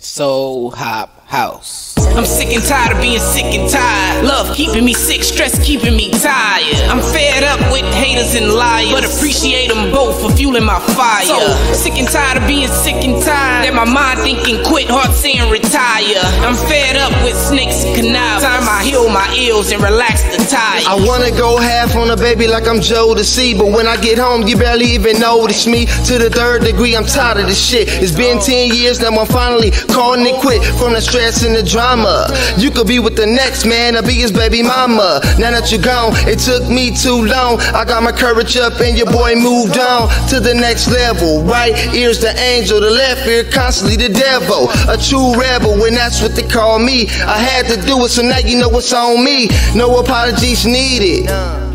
Soul Hop House. I'm sick and tired of being sick and tired. Love keeping me sick, stress keeping me tired. I'm fed haters and liars, but appreciate them both for fueling my fire. So sick and tired of being sick and tired. That my mind thinking quit, heart saying retire. I'm fed up with snakes and canals. Time I heal my ills and relax the tie. I wanna go half on a baby like I'm Jodeci, but when I get home, you barely even notice me. To the third degree, I'm tired of this shit. It's been 10 years, now I'm finally calling it quit from the stress and the drama. You could be with the next man, I'll be his baby mama. Now that you're gone, it took me too long. I got my courage up and your boy moved on to the next level. Right ear's the angel, the left ear constantly the devil. A true rebel, when that's what they call me. I had to do it, so now you know what's on me. No apologies needed.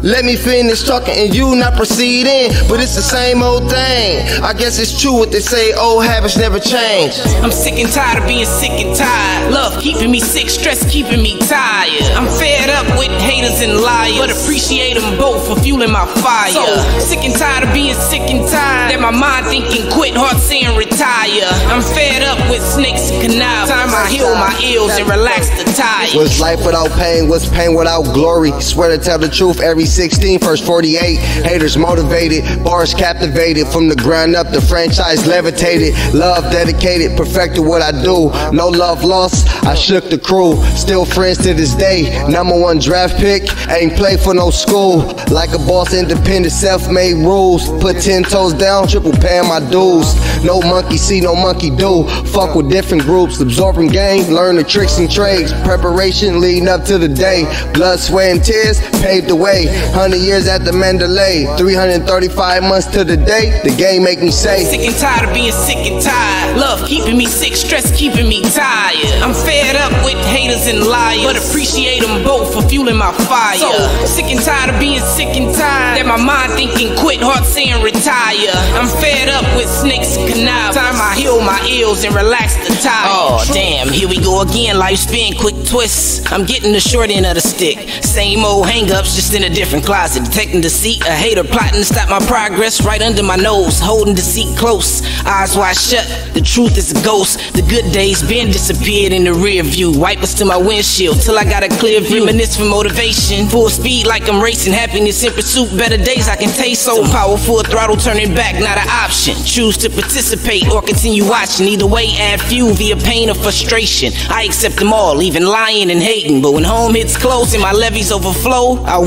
Let me finish talking and you not proceeding, but it's the same old thing. I guess it's true what they say, old habits never change. I'm sick and tired of being sick and tired. Love keeping me sick, stress keeping me tired. I'm fed up with haters and liars, but appreciate them both for fueling my fire. So sick and tired of being sick and tired. That my mind thinking quit, heart saying retire. I'm fed up with snakes and canals. Time I heal my ills and relax the tie. What's life without pain? What's pain without glory? Swear to tell the truth every 16, first 48. Haters motivated, bars captivated. From the ground up, the franchise levitated. Love dedicated, perfected what I do. No love lost, I shook the crew. Still friends to this day. Number one draft pick, ain't play for no school. Like a boss, independent, self made rules. Put 10 toes down, triple paying my dues. No monkey see, no monkey do. Fuck with different groups, absorbing game, learn the tricks and trades. Preparation leading up to the day. Blood, sweat, and tears paved the way. 100 years at the Mandalay, 335 months to the day. The game make me say, Sick and tired of being sick and tired. Love keeping me sick, stress keeping me tired. I'm fed up with haters and liars, but appreciate them both for fueling my fire. So sick and tired of being sick and tired. That my mind thinking quit, heart saying retire. I'm fed up with snakes and canals. Time I heal my ills and relax the tie. Oh damn, here we go again. Life spin, quick twists. I'm getting the short end of the stick. Same old hang-ups, just in a different closet. Detecting deceit, a hater plotting to stop my progress right under my nose. Holding deceit close, eyes wide shut. The truth is a ghost. The good days been disappeared in the rear view. Wipe us to my windshield till I got a clear view. Reminisce for motivation. Full speed like I'm racing. Happiness in pursuit. Better days I can taste. So powerful, throttle turning back, not an option. Choose to participate or continue watching. Either way, add fuel via pain or frustration. I accept them all, even lying and hating. But when home hits close and my levees overflow, I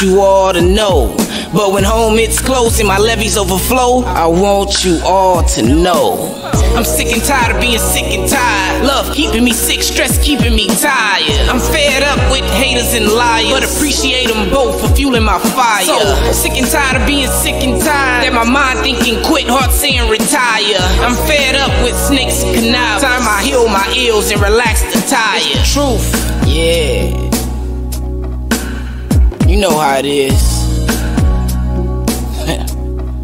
want you all to know. But when home it's close and my levees overflow, I want you all to know. I'm sick and tired of being sick and tired. Love keeping me sick, stress keeping me tired. I'm fed up with haters and liars, but appreciate them both for fueling my fire. So sick and tired of being sick and tired. That my mind thinking quit, heart saying retire. I'm fed up with snakes and canals. Time I heal my ills and relax the tire. Truth, yeah. You know how it is.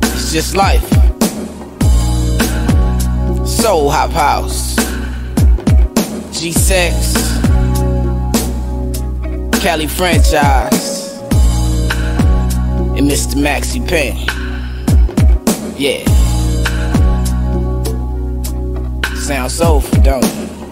it's just life. Soul Hop House. Gee Sex. Cali Franchise. And Mr. Maxi Payne. Yeah. Sound soulful, don't it?